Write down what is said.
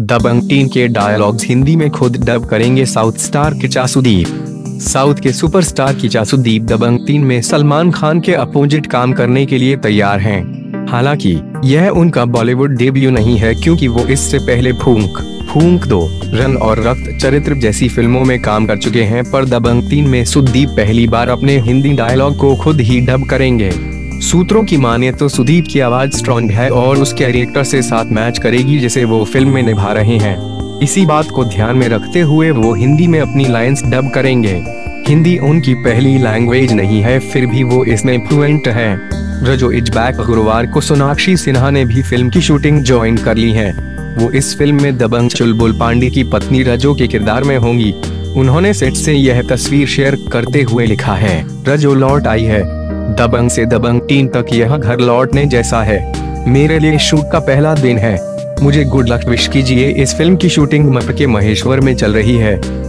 दबंग team के dialogues Hindi में खुद डब करेंगे साउथ स्टार किचा साउथ के सुपरस्टार किचा दबंग तीन में सलमान खान के अपोजिट काम करने के लिए तैयार हैं। हालाँकि, यह उनका बॉलीवुड डेब्यू नहीं है क्योंकि वो इससे पहले फूंक फूंक दो रन और रक्त चरित्र जैसी फ़िल्मों में काम कर चुके हैं पर दबंग तीन में सुदीप पहली बार अपने हिंदी डायलॉग को खुद ही डब करेंगे सूत्रों की माने तो सुदीप की आवाज़ स्ट्रॉन्ग है और उस कैरेक्टर से साथ मैच करेगी जिसे वो फ़िल्म में निभा रहे हैं। इसी बात को ध्यान में रखते हुए वो हिंदी में अपनी लाइंस डब करेंगे। हिंदी उनकी पहली लैंग्वेज नहीं है, फिर भी वो इसमें फ्लुएंट है। रजो इज़ बैक गुरुवार को सोनाक्षी सिन्हा ने भी फ़िल्म की शूटिंग ज्वाइन कर ली है। वो इस फ़िल्म में दबंग चुलबुल पांडे की पत्नी रजो के किरदार में होंगी। उन्होंने सेट से यह तस्वीर शेयर करते हुए लिखा है। रजो लौट आई है। दबंग से दबंग टीम तक यह घर लौटने जैसा है। मेरे लिए शूट का पहला दिन है। मुझे गुड लक विश कीजिए। इस फ़िल्म की शूटिंग मप के महेश्वर में चल रही है।